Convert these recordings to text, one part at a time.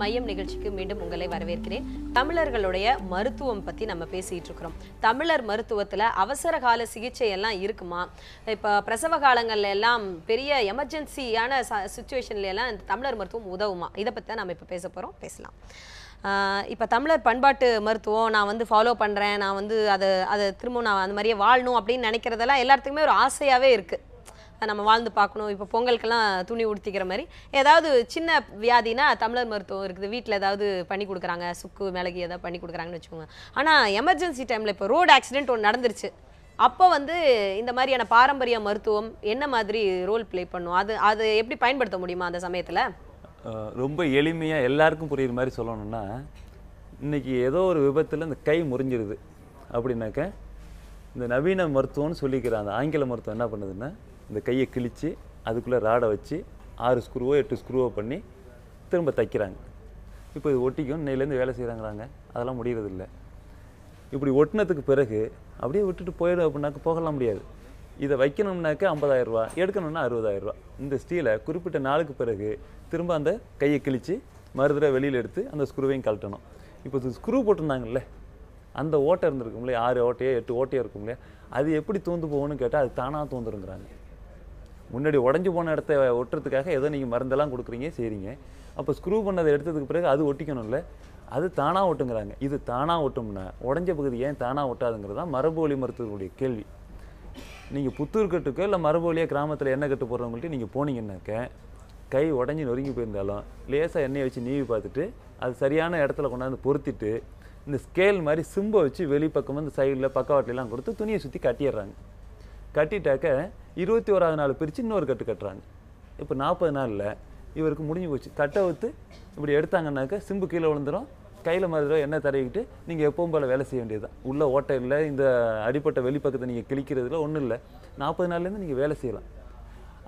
மையம் நிகழ்ச்சிக்கு மீண்டும் உங்களை வரவேற்கிறேன். தமிழர்களுடைய மருத்துவம் பத்தி நம்ம பேசிட்டு இருக்கிறோம். தமிழர் மருத்துவத்துல அவசர கால சிகிச்சை எல்லாம் இருக்குமா? இப்ப பிரசவ காலங்கள்ல எல்லாம் பெரிய எமர்ஜென்சியான சுச்சுவேஷன்ல எல்லாம் இந்த தமிழர் மருத்துவம் உதவுமா? இதை பத்தி தான் நம்ம இப்ப பேச போறோம். பேசலாம். இப்போ தமிழர் பண்பாட்டு மருத்துவம் நான் வந்து ஃபாலோ பண்ணுறேன் நான் வந்து அதை அதை திரும்ப நான் அந்த மாதிரியே வாழணும் அப்படின்னு நினைக்கிறதெல்லாம் எல்லாத்துக்குமே ஒரு ஆசையாகவே இருக்குது நம்ம வாழ்ந்து பார்க்கணும். இப்போ பொங்கலுக்கெல்லாம் துணி உடுத்திக்கிற மாதிரி. ஏதாவது சின்ன வியாதினா தமிழர் மருத்துவம் இருக்குது. வீட்டில் ஏதாவது பண்ணி கொடுக்குறாங்க. சுக்கு மிளகு ஏதாவது பண்ணி கொடுக்குறாங்கன்னு வச்சுக்கோங்க. ஆனால் எமர்ஜென்சி டைமில் இப்போ ரோடு ஆக்சிடென்ட் ஒன்று நடந்துருச்சு. அப்போ வந்து இந்த மாதிரியான பாரம்பரிய மருத்துவம் என்ன மாதிரி ரோல் ப்ளே பண்ணும்? அது அது எப்படி பயன்படுத்த முடியுமா அந்த சமயத்தில்? ரொம்ப எளிமையாக எல்லாருக்கும் புரியுற மாதிரி சொல்லணும்னா இன்றைக்கி ஏதோ ஒரு விபத்தில் இந்த கை முறிஞ்சிடுது அப்படின்னாக்க இந்த நவீன மருத்துவம்னு சொல்லிக்கிற அந்த ஆங்கில மருத்துவம் என்ன பண்ணுதுன்னா இந்த கையை கிழித்து அதுக்குள்ளே ராடை வச்சு ஆறு ஸ்க்ரூவோ எட்டு ஸ்க்ரூவோ பண்ணி திரும்ப தைக்கிறாங்க. இப்போ இது ஒட்டிக்கும் இன்னையிலேருந்து வேலை செய்கிறாங்கிறாங்க அதெல்லாம் முடியறதில்ல. இப்படி ஒட்டினதுக்கு பிறகு அப்படியே விட்டுட்டு போயிடும் அப்படின்னாக்க போகலாம் முடியாது. இதை வைக்கணும்னாக்க ஐம்பதாயிரரூபா எடுக்கணும்னா 60000 ரூபா இந்த ஸ்டீலை குறிப்பிட்ட நாளுக்கு பிறகு திரும்ப அந்த கையை கிழித்து மறுதடவை வெளியில் எடுத்து அந்த ஸ்க்ரூவையும் கழட்டணும். இப்போ ஸ்க்ரூ போட்டிருந்தாங்கல்ல அந்த ஓட்டை இருந்திருக்கும் இல்லையா? ஆறு ஓட்டையோ எட்டு ஓட்டையோ இருக்கும்ல அது எப்படி தூந்து போகணும்னு கேட்டால் அது தானாக தூந்துருங்கிறாங்க. முன்னாடி உடஞ்சி போன இடத்த ஒட்டுறதுக்காக ஏதோ நீங்கள் மருந்தெல்லாம் கொடுக்குறீங்க செய்கிறீங்க அப்போ ஸ்க்ரூ பண்ணதை எடுத்ததுக்கு பிறகு அது ஒட்டிக்கணும்ல. அது தானாக ஒட்டுங்கிறாங்க. இது தானாக ஒட்டும்னா உடஞ்ச பகுதி ஏன் தானாக ஒட்டாதுங்கிறது தான் மரபு வழி மருத்துவருடைய கேள்வி. நீங்கள் புத்தூர் கட்டுக்கோ இல்லை மரபு வழியாக கிராமத்தில் எண்ணெய் கட்டு போடுறவங்கள்ட்ட நீங்கள் போனீங்கன்னாக்க கை உடஞ்சி நொறுங்கி போயிருந்தாலும் லேசாக எண்ணெயை வச்சு நீவி பார்த்துட்டு அது சரியான இடத்துல கொண்டாந்து பொருத்திட்டு இந்த ஸ்கேல் மாதிரி சிம்பை வச்சு வெளிப்பக்கம் இந்த சைடில் பக்கவாட்டிலாம் கொடுத்து துணியை சுற்றி கட்டிடுறாங்க. கட்டிட்டாக்க இருபத்தி ஓராவது நாள் பிரித்து இன்னொரு கட்டு கட்டுறாங்க. இப்போ நாற்பது நாளில் இவருக்கு முடிஞ்சு போச்சு. கட்டை ஊற்று இப்படி எடுத்தாங்கன்னாக்க சிம்பு கீழே விழுந்துடும் கையில் மாதிரி எண்ணெய் தடவிக்கிட்டு நீங்கள் எப்பவும் போல் வேலை செய்ய வேண்டியது தான் உள்ளே ஓட்டை இல்லை இந்த அடிப்பட்ட வெளிப்பக்கத்தை நீங்கள் கிழிக்கிறதுல ஒன்றும் இல்லை. நாற்பது நாள்லேருந்து நீங்கள் வேலை செய்யலாம்.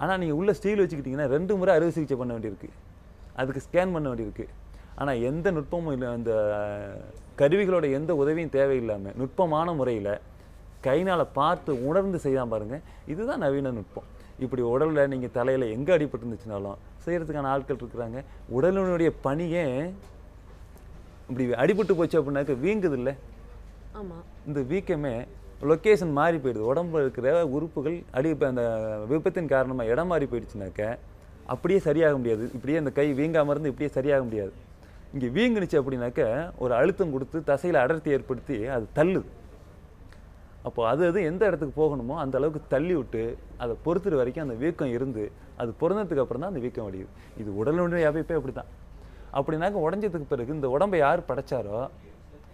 ஆனால் நீங்கள் உள்ளே ஸ்டீல் வச்சுக்கிட்டிங்கன்னா ரெண்டு முறை அறுவை சிகிச்சை பண்ண வேண்டியிருக்கு. அதுக்கு ஸ்கேன் பண்ண வேண்டியிருக்கு. ஆனால் எந்த நுட்பமும் இல்லை அந்த கருவிகளோட எந்த உதவியும் தேவையில்லாமல் நுட்பமான முறையில் கைனால் பார்த்து உணர்ந்து செய்யாம பாருங்க இதுதான் நவீன நுட்பம். இப்படி உடலில் நீங்கள் தலையில் எங்கே அடிபட்டு இருந்துச்சுனாலும் செய்கிறதுக்கான ஆட்கள் இருக்கிறாங்க. உடலினுடைய பணியே இப்படி அடிபட்டு போச்சு அப்படின்னாக்க வீங்குது இல்லை? இந்த வீக்கமே லொக்கேஷன் மாறி போயிடுது. உடம்புல இருக்கிற உறுப்புகள் அடி அந்த விபத்தின் காரணமாக இடம் மாறி போயிடுச்சுனாக்க அப்படியே சரியாக முடியாது. இப்படியே அந்த கை வீங்காம இருந்து இப்படியே சரியாக முடியாது. இங்கே வீங்குனுச்சு அப்படின்னாக்க ஒரு அழுத்தம் கொடுத்து தசையில் அடர்த்தி ஏற்படுத்தி அது தள்ளுது. அப்போ அது அது எந்த இடத்துக்கு போகணுமோ அந்த அளவுக்கு தள்ளி விட்டு அதை பொறுத்துற வரைக்கும் அந்த வீக்கம் இருந்து அது பிறந்ததுக்கு அப்புறம் தான் அந்த வீக்கம் வடியுது. இது உடலுடைய அமைப்பே அப்படி தான் அப்படின்னாக்க உடஞ்சதுக்கு பிறகு இந்த உடம்பை யார் படைச்சாரோ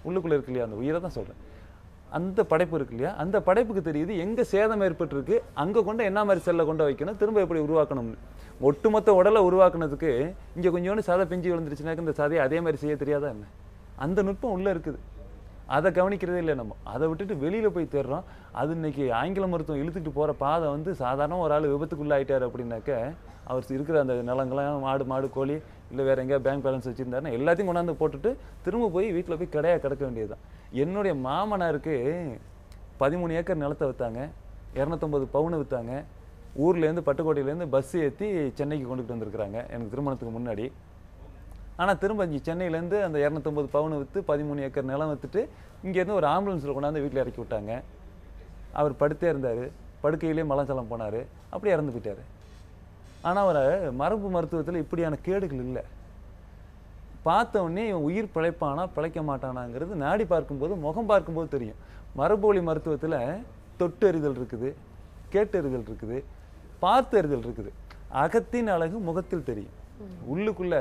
உள்ளுக்குள்ளே இருக்கு இல்லையா அந்த உயிரை தான் சொல்கிறேன் அந்த படைப்பு இருக்கு இல்லையா அந்த படைப்புக்கு தெரியுது எங்கே சேதம் ஏற்பட்டிருக்கு அங்கே கொண்டு என்ன மாதிரி செல்லை கொண்டு வைக்கணும் திரும்ப எப்படி உருவாக்கணும்னு ஒட்டுமொத்த உடலை உருவாக்குனதுக்கு இங்கே கொஞ்சோண்டு சதை பிஞ்சு விழுந்துருச்சுனாக்க இந்த சதையை அதே மாதிரி செய்ய தெரியாதா என்ன? அந்த நுட்பம் உள்ளே இருக்குது. அதை கவனிக்கிறதே இல்லை நம்ம. அதை விட்டுட்டு வெளியில் போய் தேடுறோம். அது இன்னைக்கு ஆங்கில மருத்துவம் இழுத்துட்டு போகிற பாதை வந்து சாதாரண ஒரு ஆள் விபத்துக்குள்ளாயிட்டார் அப்படின்னாக்க அவர் இருக்கிற அந்த நிலங்களாம் மாடு மாடு கோழி இல்லை வேறு எங்கேயா பேங்க் பேலன்ஸ் வச்சுருந்தாருன்னா எல்லாத்தையும் கொண்டாந்து போட்டுட்டு திரும்ப போய் வீட்டில் போய் கடையாக கிடக்க வேண்டியதுதான். என்னுடைய மாமனாருக்கு பதிமூணு ஏக்கர் நிலத்தை விற்றாங்க இரநூத்தொம்பது பவுனை விற்றாங்க ஊர்லேருந்து பட்டுக்கோட்டையிலேருந்து பஸ் ஏற்றி சென்னைக்கு கொண்டுகிட்டு வந்திருக்கிறாங்க. எனக்கு திருமணத்துக்கு முன்னாடி. ஆனால் திரும்ப இங்கே சென்னையிலேருந்து அந்த இரநூத்தொம்பது பவுனை விற்று பதிமூணு ஏக்கர் நிலம் விற்றுட்டு இங்கேருந்து ஒரு ஆம்புலன்ஸில் கொண்டாந்து வீட்டில் இறக்கி விட்டாங்க. அவர் படுத்தே இருந்தார். படுக்கையிலே மலஞ்சலம் போனார். அப்படி இறந்து போயிட்டார். ஆனால் அவர் மரபு மருத்துவத்தில் இப்படியான கேடுகள் இல்லை. பார்த்த உடனே இவன் உயிர் பிழைப்பானா பிழைக்க மாட்டானாங்கிறது நாடி பார்க்கும்போது முகம் பார்க்கும்போது தெரியும். மரபுவழி மருத்துவத்தில் தொட்டறிதல் இருக்குது கேட்டறிதல் இருக்குது பார்த்தறிதல் இருக்குது. அகத்தின் அழகு முகத்தில் தெரியும். உள்ளுக்குள்ளே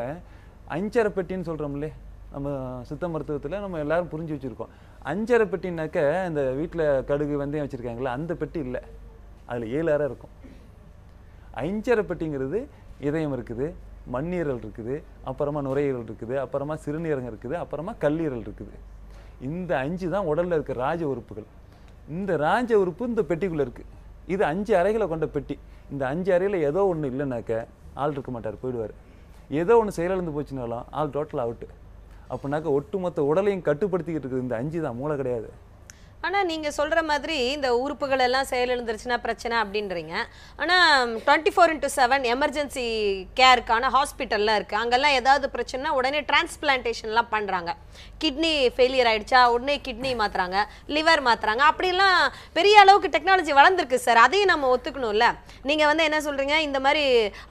அஞ்சரை பெட்டின்னு சொல்கிறோம்லே நம்ம சித்த மருத்துவத்தில் நம்ம எல்லாரும் புரிஞ்சு வச்சுருக்கோம். அஞ்சரை பெட்டின்னாக்க இந்த வீட்டில் கடுகு வெந்தயம் வச்சுருக்காங்களே அந்த பெட்டி இல்லை. அதில் ஏழு அறை இருக்கும். ஐஞ்சரை பெட்டிங்கிறது இதயம் இருக்குது மண்ணீரல் இருக்குது அப்புறமா நுரையீரல் இருக்குது அப்புறமா சிறுநீரகம் இருக்குது அப்புறமா கல்லீரல் இருக்குது. இந்த அஞ்சு தான் உடலில் இருக்க ராஜ உறுப்புகள். இந்த ராஜ உறுப்பு இந்த பெட்டிக்குள்ளே இருக்குது இது அஞ்சு அறைகளை கொண்ட பெட்டி. இந்த அஞ்சு அறையில் ஏதோ ஒன்று இல்லைனாக்க ஆள் இருக்க மாட்டார் போயிடுவார். ஏதோ ஒன்று செயலிழந்து போச்சுனாலும் ஆள் டோட்டல் அவுட்டு. அப்படின்னாக்க ஒட்டுமொத்த உடலையும் கட்டுப்படுத்திக்கிட்டு இருக்குது இந்த அஞ்சு தான் மூளை கிடையாது. ஆனால் நீங்கள் சொல்கிற மாதிரி இந்த உறுப்புகள் எல்லாம் செயலிழந்துருச்சுன்னா பிரச்சனை அப்படின்றீங்க. ஆனால் twenty four into seven emergency கேருக்கான ஹாஸ்பிட்டல்லாம் இருக்குது அங்கெல்லாம் ஏதாவது பிரச்சனைனா உடனே டிரான்ஸ்பிளான்டேஷன்லாம் பண்ணுறாங்க கிட்னி ஃபெயிலியர் ஆகிடுச்சா உடனே கிட்னி மாற்றுறாங்க லிவர் மாற்றுறாங்க அப்படிலாம் பெரிய அளவுக்கு டெக்னாலஜி வளர்ந்துருக்கு சார் அதையும் நம்ம ஒத்துக்கணும்ல. நீங்கள் வந்து என்ன சொல்கிறீங்க இந்த மாதிரி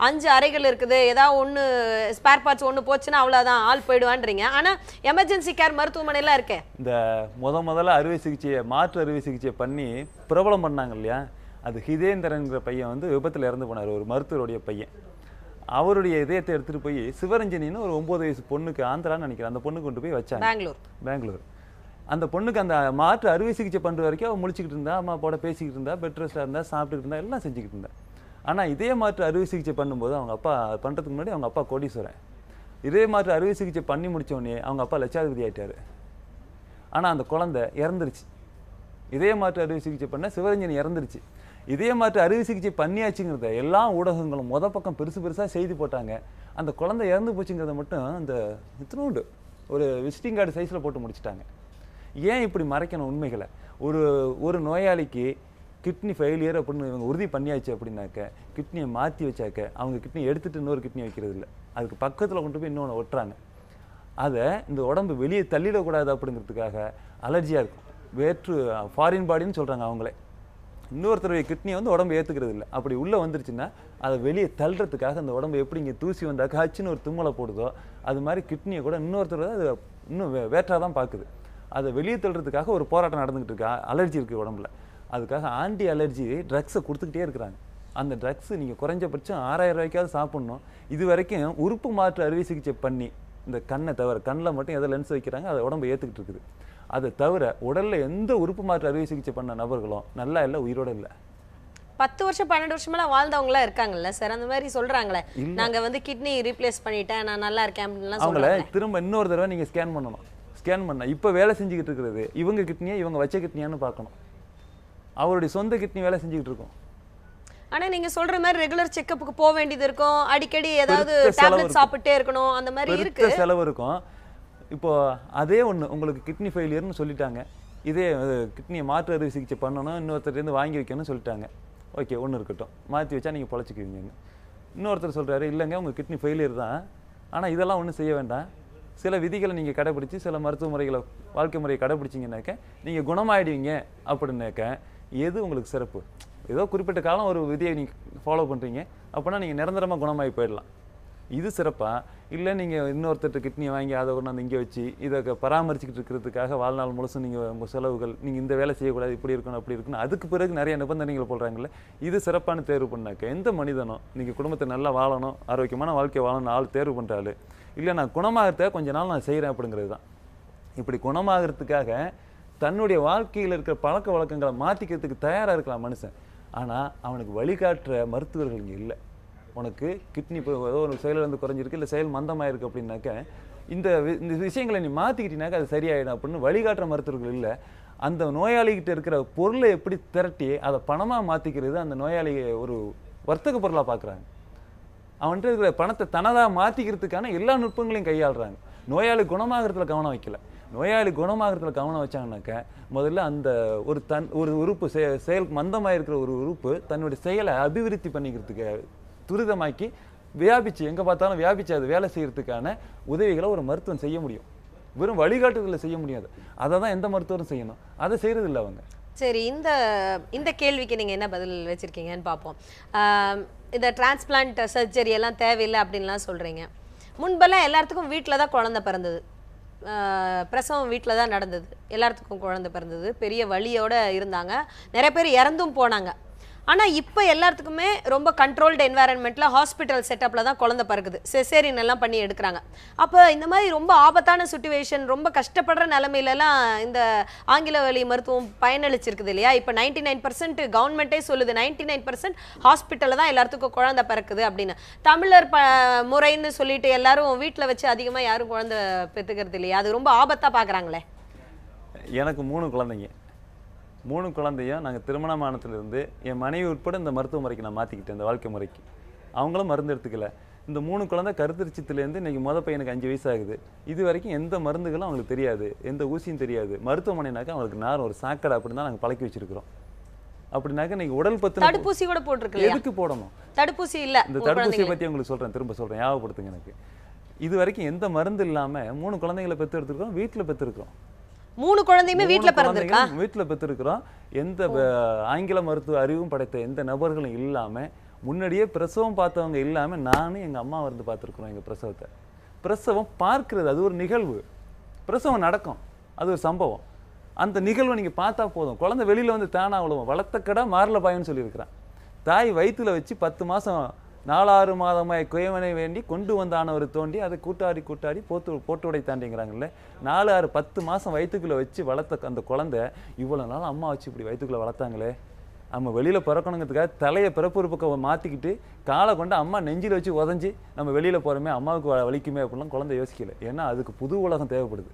அஞ்சு அறைகள் இருக்குது. ஏதாவது ஒன்று ஸ்பேர் பார்ட்ஸ் ஒன்று போச்சுன்னா அவ்வளோதான் ஆள் போயிடுவான்றீங்க. ஆனால் எமர்ஜென்சி கேர் மருத்துவமனையெல்லாம் இருக்கே. இந்த முத முதல்ல அறுவை சிகிச்சையை மாற்று அறுவை சிகிச்சையை பண்ணி பிரபலம் பண்ணாங்க இல்லையா? அது ஹிதேந்திரங்கிற பையன் வந்து விபத்தில் இறந்து போனார் ஒரு மருத்துவருடைய பையன். அவருடைய இதயத்தை எடுத்துட்டு போய் சிவரஞ்சனின்னு ஒரு ஒன்பது வயசு பொண்ணுக்கு ஆந்திரான்னு நினைக்கிறேன். அந்த பொண்ணு கொண்டு போய் வச்சாங்க. பெங்களூர். பெங்களூர். அந்த பொண்ணுக்கு அந்த மாற்று அறுவை சிகிச்சை பண்ற வரைக்கும் அவள் முழிச்சுக்கிட்டு இருந்தா அம்மா அப்பாவோட பேசிக்கிட்டு இருந்தா பெட் ரெஸ்டாக இருந்தா சாப்பிட்டுக்கிட்டு இருந்தா எல்லாம் செஞ்சுக்கிட்டு இருந்தா. ஆனா இதே மாற்று அறுவை சிகிச்சை பண்ணும்போது அவங்க அப்பா பண்றதுக்கு முன்னாடி அவங்க அப்பா கோடீஸ்வரன். இதே மாற்று அறுவை சிகிச்சை பண்ணி முடிச்ச உடனே அவங்க அப்பா லட்சாதிபதி ஆயிட்டாரு. ஆனா அந்த குழந்தை இறந்துருச்சு. இதே மாற்று அறுவை சிகிச்சை பண்ண சிவரஞ்சன் இறந்துருச்சு. இதே மாற்று அறுவை சிகிச்சை பண்ணியாச்சுங்கிறத எல்லா ஊடகங்களும் முத பக்கம் பெருசு பெருசாக செய்தி போட்டாங்க. அந்த குழந்தை இறந்து போச்சுங்கிறத மட்டும் அந்த இத்தினோண்டு ஒரு விசிட்டிங் கார்டு சைஸில் போட்டு முடிச்சிட்டாங்க. ஏன் இப்படி மறைக்கணும் உண்மைகளை? ஒரு ஒரு நோயாளிக்கு கிட்னி ஃபெயிலியர் அப்படின்னு இவங்க உறுதி பண்ணியாச்சு அப்படின்னாக்க கிட்னியை மாற்றி வச்சாக்க அவங்க கிட்னி எடுத்துகிட்டு இன்னொரு கிட்னி வைக்கிறது இல்லை. அதுக்கு பக்கத்தில் கொண்டு போய் இன்னொன்று ஒட்டுறாங்க. அதை இந்த உடம்பு வெளியே தள்ளிடக்கூடாது அப்படிங்கிறதுக்காக அலர்ஜியாக இருக்கும். வேற்று ஃபாரின் பாடின்னு சொல்கிறாங்க அவங்களே. இன்னொருத்தருடைய கிட்னியை வந்து உடம்பு ஏற்றுக்கிறது இல்லை அப்படி உள்ளே வந்துருச்சுன்னா அதை வெளியே தள்ளுறதுக்காக அந்த உடம்பு எப்படி இங்கே தூசி வந்தால் காய்ச்சின்னு ஒரு தும்மலை போடுதோ அது மாதிரி கிட்னியை கூட இன்னொருத்தர் அது இன்னும் வே வேற்றாக தான் பார்க்குது. அதை வெளியே தள்ளுறதுக்காக ஒரு போராட்டம் நடந்துக்கிட்டு இருக்கு. அலர்ஜி இருக்குது உடம்புல. அதுக்காக ஆன்டி அலர்ஜி ட்ரக்ஸை கொடுத்துக்கிட்டே இருக்கிறாங்க. அந்த ட்ரக்ஸ் நீங்கள் குறைஞ்சபட்சம் ஆறாயிரம் ரூபாய்க்காவது சாப்பிட்ணும். இது வரைக்கும் உறுப்பு மாற்று அறுவை சிகிச்சை பண்ணி இந்த கண்ணை தவிர கண்ணில் மட்டும் எதை லென்ஸ் வைக்கிறாங்க அதை உடம்பு ஏற்றுக்கிட்டு இருக்குது. அதை தவிர உடல்ல எந்த உறுப்பு மாற்று அறுவை சிகிச்சை பண்ண நபர்களும் நல்லா இல்லை உயிரோட இல்லை. பத்து வருஷம் பன்னெண்டு வருஷமெல்லாம் வாழ்ந்தவங்களாம் இருக்காங்கல்ல சார்? அந்த மாதிரி சொல்றாங்களே. நாங்க வந்து கிட்னி ரீப்ளேஸ் பண்ணிட்டேன் நான் நல்லா இருக்கேன் அப்படின்லாம் அவங்கள திரும்ப இன்னொரு தடவை நீங்கள் ஸ்கேன் பண்ணணும். ஸ்கேன் பண்ண இப்போ வேலை செஞ்சுக்கிட்டு இருக்கிறது இவங்க கிட்னியா இவங்க வச்ச கிட்னியான்னு பார்க்கணும். அவருடைய சொந்த கிட்னி வேலை செஞ்சுக்கிட்டு இருக்கும். ஆனா நீங்க சொல்ற மாதிரி ரெகுலர் செக்கப்புக்கு போக வேண்டியது இருக்கும். அடிக்கடி ஏதாவது டேப்லெட். சாப்பிட்டே இருக்கணும். அந்த மாதிரி இருக்கு. செலவு இருக்கும். இப்போ அதே ஒன்று உங்களுக்கு கிட்னி ஃபெயிலியர்னு சொல்லிட்டாங்க. இதே கிட்னியை மாற்று அறுவை சிகிச்சை பண்ணணும் இன்னொருத்தர்லேருந்து வாங்கி வைக்கணும்னு சொல்லிட்டாங்க. ஓகே ஒன்று இருக்கட்டும். மாற்றி வச்சா நீங்கள் பொழைச்சிக்குவீங்க இன்னொருத்தர் சொல்கிறாரு இல்லைங்க உங்கள் கிட்னி ஃபெயிலியர் தான். ஆனால் இதெல்லாம் ஒன்றும் செய்ய வேண்டாம். சில விதிகளை நீங்கள் கடைப்பிடிச்சி சில மருத்துவ முறைகளை வாழ்க்கை முறையை கடைபிடிச்சிங்கனாக்க நீங்கள் குணமாயிடுவீங்க. அப்படின்னாக்க எது உங்களுக்கு சிறப்பு? ஏதோ குறிப்பிட்ட காலம் ஒரு விதியை நீங்கள் ஃபாலோ பண்ணுறீங்க அப்படின்னா நீங்கள் நிரந்தரமாக குணமாகி போயிடலாம். இது சிறப்பாக இல்லை நீங்கள் இன்னொருத்தர் கிட்னியை வாங்கி அதை கொண்டாந்து இங்கே வச்சு இதை பராமரிச்சுக்கிட்டு இருக்கிறதுக்காக வாழ்நாள் முழுசும் நீங்கள் உங்கள் செலவுகள் நீங்கள் இந்த வேலை செய்யக்கூடாது இப்படி இருக்கணும் அப்படி இருக்கணும் அதுக்கு பிறகு நிறைய நிபந்தனைகள் போடுறாங்கல்ல. இது சிறப்பான தேர்வு பண்ணாக்க எந்த மனிதனும் நீங்கள் குடும்பத்தை நல்லா வாழணும் ஆரோக்கியமான வாழ்க்கை வாழணும் ஆள் தேர்வு பண்ணுறாரு இல்லை நான் குணமாகறத கொஞ்ச நாள் நான் செய்கிறேன் அப்படிங்கிறது தான். இப்படி குணமாகறதுக்காக தன்னுடைய வாழ்க்கையில் இருக்கிற பழக்க வழக்கங்களை மாற்றிக்கிறதுக்கு தயாராக இருக்கலாம் மனுஷன். ஆனால் அவனுக்கு வழிகாட்டுற மருத்துவர்கள் இங்கே இல்லை. உனக்கு கிட்னி இப்போ ஏதோ ஒரு செயல் வந்து குறைஞ்சிருக்கு இல்லை செயல் மந்தமாயிருக்கு அப்படின்னாக்க இந்த வி- இந்த விஷயங்களை நீ மாற்றிக்கிட்டீனாக்க அது சரியாயிடும் அப்படின்னு வழிகாட்டுற மருத்துவர்கள் இல்லை. அந்த நோயாளிகிட்ட இருக்கிற பொருளை எப்படி திரட்டி அதை பணமாக மாற்றிக்கிறது அந்த நோயாளியை ஒரு வர்த்தக பொருளாக பார்க்குறாங்க அவன்கிட்ட இருக்கிற பணத்தை தனதாக மாற்றிக்கிறதுக்கான எல்லா நுட்பங்களையும் கையாளுறாங்க. நோயாளி குணமாகறதுல கவனம் வைக்கல. நோயாளி குணமாகறதுல கவனம் வச்சாங்கனாக்க முதல்ல அந்த ஒரு தன் ஒரு உறுப்பு செய- செயல் மந்தமாக இருக்கிற ஒரு உறுப்பு தன்னுடைய செயலை அபிவிருத்தி பண்ணிக்கிறதுக்கு துரிதமாக்கி வியாபிச்சு எங்கே பார்த்தாலும் வியாபிச்சு அது வேலை செய்யறதுக்கான உதவிகளை ஒரு மருத்துவம் செய்ய முடியும். வெறும் வழிகாட்டுதலை செய்ய முடியாது. அதை தான் எந்த மருத்துவரும் செய்யணும். அதை செய்கிறது இல்லை அவங்க. சரி இந்த இந்த கேள்விக்கு நீங்கள் என்ன பதில் வச்சிருக்கீங்கன்னு பார்ப்போம். இந்த டிரான்ஸ்பிளான்ட் சர்ஜரி எல்லாம் தேவையில்லை அப்படின்லாம் சொல்கிறீங்க முன்பெல்லாம் எல்லாத்துக்கும் வீட்டில் தான் குழந்த பிறந்தது. பிரசவம் வீட்டில் தான் நடந்தது. எல்லாத்துக்கும் குழந்த பிறந்தது. பெரிய வழியோடு இருந்தாங்க. நிறைய பேர் இறந்தும் போனாங்க. ஆனால் இப்போ எல்லாத்துக்குமே ரொம்ப கண்ட்ரோல்டு என்வாரன்மெண்ட்டில் ஹாஸ்பிட்டல் செட்டப்பில் தான் குழந்தை பிறகுது செசேரியன் எல்லாம் பண்ணி எடுக்கிறாங்க. அப்போ இந்த மாதிரி ரொம்ப ஆபத்தான சுச்சுவேஷன் ரொம்ப கஷ்டப்படுற நிலமையிலலாம் இந்த ஆங்கில வழி மருத்துவம் பயனளிச்சிருக்குது இல்லையா? இப்போ நைன்டி நைன் பர்சன்ட் கவர்மெண்ட்டே சொல்லுது நைன்டி நைன் பர்சன்ட் ஹாஸ்பிட்டலில் தான் எல்லாத்துக்கும் குழந்தை பிறக்குது அப்படின்னு. தமிழர் ப முறைன்னு சொல்லிட்டு எல்லாரும் வீட்டில் வச்சு அதிகமாக யாரும் குழந்தை பெற்றுக்கிறது இல்லையா? அது ரொம்ப ஆபத்தாக பார்க்குறாங்களே எனக்கு மூணு குழந்தைங்க. மூணு குழந்தையும் நாங்கள் திருமணமானதுலேருந்து என் மனைவி உட்பட இந்த மருத்துவ முறைக்கு நான் மாற்றிக்கிட்டேன் இந்த வாழ்க்கை முறைக்கு. அவங்களும் மருந்து எடுத்துக்கல. இந்த மூணு குழந்தை கருத்தரிச்சத்துலேருந்து இன்னைக்கு முத பையனுக்கு அஞ்சு வயசு ஆகுது. இது வரைக்கும் எந்த மருந்துகளும் அவங்களுக்கு தெரியாது எந்த ஊசியும் தெரியாது. மருத்துவமனைனாக்கா அவங்களுக்கு நார் ஒரு சாக்கடை அப்படின்னு தான் நாங்கள் பழக்கி வச்சிருக்கிறோம். அப்படின்னாக்க இன்னைக்கு உடல் பத்தின தடுப்பூசி கூட போட்டிருக்கு எதுக்கு போடணும்? தடுப்பூசி இல்ல இந்த தடுப்பூசியை. பத்தி உங்களுக்கு சொல்றேன் திரும்ப சொல்றேன் ஞாபகப்படுத்துங்க எனக்கு. இது வரைக்கும் எந்த மருந்து இல்லாம மூணு குழந்தைகளை பெற்று எடுத்துருக்கோம் வீட்டில் பெற்றிருக்கிறோம் மூணு குழந்தையுமே மூணு பிறந்திருக்கா? வீட்டுல பெற்றிருக்கிறோம். எந்த ஆங்கில மருத்துவ அறிவும் படைத்த எந்த நபர்களும் இல்லாம முன்னாடியே பிரசவம் பார்த்தவங்க இல்லாம நானும் எங்க அம்மா வந்து பார்த்துருக்குறோம் எங்க பிரசவத்தை. பிரசவம் பார்க்கிறது அது ஒரு நிகழ்வு. பிரசவம் நடக்கும். அது ஒரு சம்பவம். அந்த நிகழ்வை நீங்க பார்த்தா போதும். குழந்தை வெளியில வந்து தானா விழுவும். வளர்த்த கடை மாறல பாயன்னு சொல்லியிருக்கிறான். தாய் வயித்துல வச்சு பத்து மாசம் நாலாறு மாதமாய் குயவனை வேண்டி கொண்டு வந்தானவர் தோண்டி அதை கூட்டாடி கூட்டாடி போட்டு போட்டு உடை தாண்டிங்கிறாங்கல்ல நாலு ஆறு பத்து மாதம் வயிற்றுக்குள்ளே வச்சு வளர்த்த அந்த குழந்தை இவ்வளோ நாள் அம்மா வச்சு இப்படி வயிற்றுக்குள்ளே வளர்த்தாங்களே? நம்ம வெளியில் பிறக்கணுங்கிறதுக்காக தலையை பிறப்பு பக்கம் மாற்றிக்கிட்டு காலை கொண்டு அம்மா நெஞ்சில் வச்சு உதஞ்சி நம்ம வெளியில் போகிறோமே அம்மாவுக்கு வ- வலிக்குமே அப்படிலாம் குழந்தை யோசிக்கல. ஏன்னா அதுக்கு புது உலகம் தேவைப்படுது.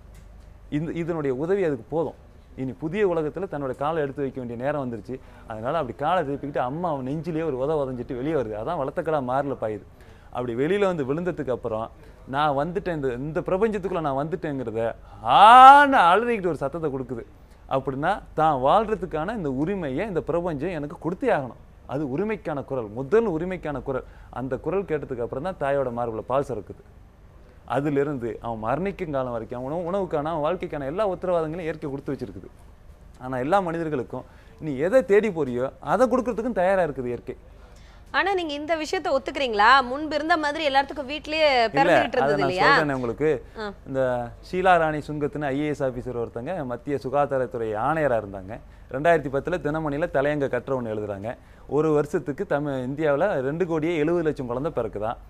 இந்த இதனுடைய உதவி அதுக்கு போதும். இனி புதிய உலகத்தில் தன்னோட காலை எடுத்து வைக்க வேண்டிய நேரம் வந்துருச்சு. அதனால் அப்படி காலை திருப்பிக்கிட்டு அம்மா அவன் நெஞ்சிலேயே ஒரு உத உதஞ்சிட்டு வெளியே வருது. அதான் வளர்த்தக்கடா மாறல பாயுது. அப்படி வெளியில் வந்து விழுந்ததுக்கு அப்புறம் நான் வந்துட்டேன். இந்த இந்த பிரபஞ்சத்துக்குள்ளே நான் வந்துட்டேங்கிறத ஆன அழுதிக்கிட்டு ஒரு சத்தத்தை கொடுக்குது. அப்படின்னா தான் வாழ்கிறதுக்கான இந்த உரிமையை இந்த பிரபஞ்சம் எனக்கு கொடுத்தே ஆகணும். அது உரிமைக்கான குரல் முதல் உரிமைக்கான குரல். அந்த குரல் கேட்டதுக்கு அப்புறம் தான் தாயோட மார்பில் பால் சுரக்குது. அதிலிருந்து அவன் மரணிக்கும் காலம் வரைக்கும் அவன் உணவு உணவுக்கான அவன் வாழ்க்கைக்கான எல்லா உத்தரவாதங்களையும் இயற்கை கொடுத்து வச்சிருக்குது. ஆனா எல்லா மனிதர்களுக்கும் நீ எதை தேடி போறியோ அதை கொடுக்கறதுக்கும் தயாரா இருக்குது இயற்கை. ஆனா நீங்க இந்த விஷயத்த ஒத்துக்கிறீங்களா? முன்பு இருந்த மாதிரி எல்லாத்துக்கும் வீட்லயே அதை இருந்தது இல்லையா? உங்களுக்கு. இந்த ஷீலா ராணி சுங்கத்துன்னு ஐஏஎஸ் ஆபீசர் ஒருத்தங்க மத்திய சுகாதாரத்துறை ஆணையரா இருந்தாங்க. ரெண்டாயிரத்தி பத்துல தினமணியில தலையங்க கற்ற ஒன்று எழுதுறாங்க. ஒரு வருஷத்துக்கு தமிழ் இந்தியாவுல ரெண்டு கோடியே எழுபது லட்சம் குழந்தை பிறக்குதான்.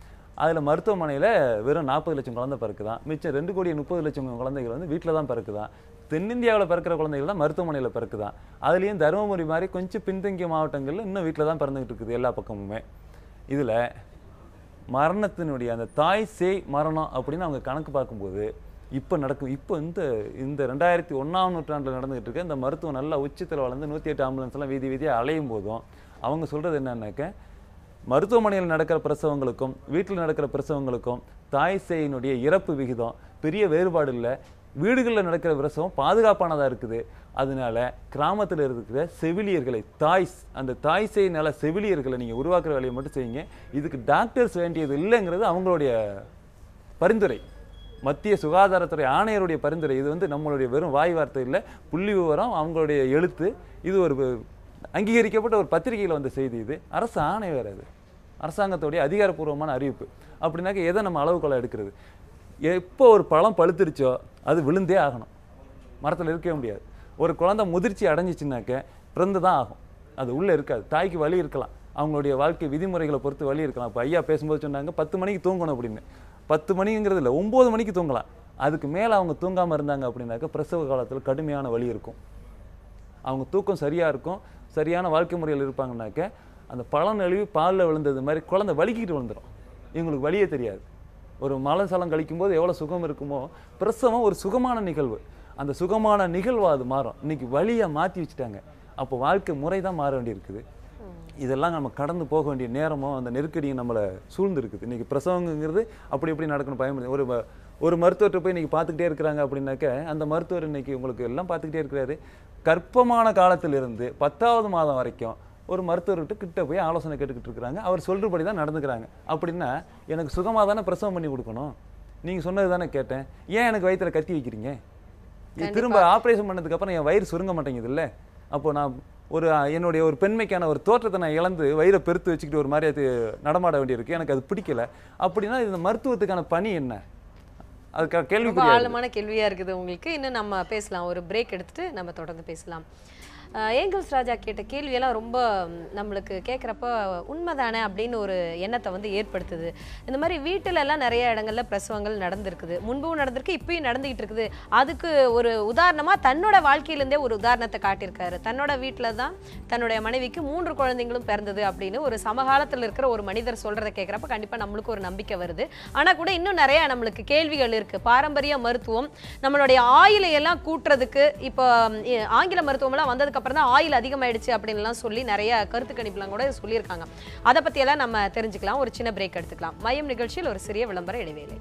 அதில் மருத்துவமனையில் வெறும் நாற்பது லட்சம் குழந்தை பிறக்குதான் மிச்சம் ரெண்டு கோடி முப்பது லட்சம் குழந்தைகள் வந்து வீட்டில் தான் பிறக்குதான் தென்னிந்தியாவில் பிறக்கிற குழந்தைகள் தான் மருத்துவமனையில் பிறக்குதான் அதுலேயும் தருமபுரி மாதிரி கொஞ்சம் பின்தங்கிய மாவட்டங்களில் இன்னும் வீட்டில் தான் பிறந்துகிட்டு இருக்குது எல்லா பக்கமுமே. இதில் மரணத்தினுடைய அந்த தாய் சேய் மரணம் அப்படின்னு அவங்க கணக்கு பார்க்கும்போது இப்போ நடக்கும் இப்போ இந்த இந்த ரெண்டாயிரத்தி ஒன்றாம் நூற்றாண்டில் நடந்துகிட்டு இருக்க இந்த மருத்துவம் நல்லா உச்சத்தில் வளர்ந்து நூற்றி எட்டு ஆம்புலன்ஸ் எல்லாம் வீதி வீதியாக அலையும் போதும். அவங்க சொல்கிறது என்னன்னாக்க மருத்துவமனையில் நடக்கிற பிரசவங்களுக்கும் வீட்டில் நடக்கிற பிரசவங்களுக்கும் தாய் சேயினுடைய இறப்பு விகிதம் பெரிய வேறுபாடு இல்லை. வீடுகளில் நடக்கிற பிரசவம் பாதுகாப்பானதாக இருக்குது. அதனால கிராமத்தில் இருக்கிற செவிலியர்களை தாய் அந்த தாய் சேய் நல செவிலியர்களை நீங்கள் உருவாக்குற வேலையை மட்டும் செய்யுங்க. இதுக்கு டாக்டர்ஸ் வேண்டியது இல்லைங்கிறது அவங்களுடைய பரிந்துரை. மத்திய சுகாதாரத்துறை ஆணையருடைய பரிந்துரை. இது வந்து நம்மளுடைய வெறும் வாய் வார்த்தை இல்லை. புள்ளி விவரம் அவங்களுடைய எழுத்து. இது ஒரு அங்கீகரிக்கப்பட்ட ஒரு பத்திரிகையில் வந்த செய்தி இது. அரசு ஆணை வேறு அது அரசாங்கத்துடைய அதிகாரப்பூர்வமான அறிவிப்பு. அப்படின்னாக்க எதை நம்ம அளவுக்குள்ள எடுக்கிறது? எப்போ ஒரு பழம் பழுத்துருச்சோ அது விழுந்தே ஆகணும். மரத்தில் இருக்கவே முடியாது. ஒரு குழந்தை முதிர்ச்சி அடைஞ்சிச்சுனாக்க பிறந்து தான் ஆகும். அது உள்ளே இருக்காது. தாய்க்கு வலி இருக்கலாம். அவங்களுடைய வாழ்க்கை விதிமுறைகளை பொறுத்து வழி இருக்கலாம். இப்போ ஐயா பேசும்போது சொன்னாங்க பத்து மணிக்கு தூங்கணும் அப்படின்னு. பத்து மணிங்கிறது இல்லை ஒம்பது மணிக்கு தூங்கலாம். அதுக்கு மேலே அவங்க தூங்காமல் இருந்தாங்க அப்படின்னாக்க பிரசவ காலத்தில் கடுமையான வலி இருக்கும். அவங்க தூக்கம் சரியாக இருக்கும். சரியான வாழ்க்கை முறையில் இருப்பாங்கனாக்க அந்த பழம் நழுவி பாலில் விழுந்தது மாதிரி குழந்தை வலிக்கிட்டு விழுந்துடும் இவங்களுக்கு வழியே தெரியாது. ஒரு மலை சலம் கழிக்கும்போது எவ்வளோ சுகம் இருக்குமோ பிரசவம் ஒரு சுகமான நிகழ்வு. அந்த சுகமான நிகழ்வாக அது மாறும். இன்றைக்கி வழியாக மாற்றி வச்சுட்டாங்க. அப்போ வாழ்க்கை முறை தான் மாற வேண்டியிருக்குது. இதெல்லாம் நம்ம கடந்து போக வேண்டிய நேரமும் அந்த நெருக்கடியும் நம்மளை சூழ்ந்து இருக்குது பிரசவங்கிறது அப்படி எப்படி நடக்கணும் பயன்படுது ஒரு ஒரு மருத்துவர்கிட்ட போய் இன்னைக்கு பார்த்துக்கிட்டே இருக்கிறாங்க அப்படின்னாக்க அந்த மருத்துவர் இன்னைக்கு உங்களுக்கு எல்லாம் பார்த்துக்கிட்டே இருக்கிறாரு. கற்பமான காலத்திலிருந்து பத்தாவது மாதம் வரைக்கும் ஒரு மருத்துவர்கிட்ட கிட்ட போய் ஆலோசனை கேட்டுக்கிட்டு இருக்கிறாங்க. அவர் சொல்றபடி தான் நடந்துக்கிறாங்க. அப்படின்னா எனக்கு சுகமாக தானே பிரசவம் பண்ணி கொடுக்கணும்? நீங்க சொன்னது தானே கேட்டேன். ஏன் எனக்கு வயித்துல கத்தி வைக்கிறீங்க? திரும்ப ஆப்ரேஷன் பண்ணதுக்கு அப்புறம் என் வயிறு சுருங்க மாட்டேங்குது இல்ல அப்போ நான் ஒரு என்னுடைய ஒரு பெண்மைக்கான ஒரு தோற்றத்தை நான் இழந்து வயிறை பெருத்து வச்சுக்கிட்டு ஒரு மாதிரி அது நடமாட வேண்டியிருக்கு. எனக்கு அது பிடிக்கல. அப்படின்னா இந்த மருத்துவத்துக்கான பணி என்ன? அதுக்காக இருக்கு. ஆழமான கேள்வியா இருக்குது உங்களுக்கு. இன்னும் நம்ம பேசலாம். ஒரு பிரேக் எடுத்துட்டு நம்ம தொடர்ந்து பேசலாம். ஏங்கல்ஸ் ராஜா கேட்ட கேள்வியெல்லாம் ரொம்ப நம்மளுக்கு கேட்குறப்ப உண்மைதானே அப்படின்னு ஒரு எண்ணத்தை வந்து ஏற்படுத்துது. இந்த மாதிரி வீட்டிலலாம் நிறைய இடங்கள்ல பிரசவங்கள் நடந்திருக்குது. முன்பும் நடந்திருக்கு இப்பயும் நடந்துகிட்டு இருக்குது. அதுக்கு ஒரு உதாரணமாக தன்னோட வாழ்க்கையிலேருந்தே ஒரு உதாரணத்தை காட்டியிருக்காரு. தன்னோட வீட்டில் தான் தன்னுடைய மனைவிக்கு மூன்று குழந்தைங்களும் பிறந்தது அப்படின்னு ஒரு சமகாலத்தில் இருக்கிற ஒரு மனிதர் சொல்கிறத கேட்குறப்ப கண்டிப்பாக நம்மளுக்கு ஒரு நம்பிக்கை வருது. ஆனால் கூட இன்னும் நிறையா நம்மளுக்கு கேள்விகள் இருக்குது பாரம்பரிய மருத்துவம் நம்மளுடைய ஆயிலையெல்லாம் கூட்டுறதுக்கு இப்போ ஆங்கில மருத்துவம்லாம் வந்ததுக்கு அதுக்கப்புறம் தான் ஆயில் அதிகமாயிடுச்சு அப்படின்லாம் சொல்லி நிறைய கருத்து கணிப்புலாம் கூட சொல்லியிருக்காங்க. அதை பற்றியெல்லாம் நம்ம தெரிஞ்சுக்கலாம். ஒரு சின்ன பிரேக் எடுத்துக்கலாம். மையம் நிகழ்ச்சியில் ஒரு சிறிய விளம்பர இடைவேளை.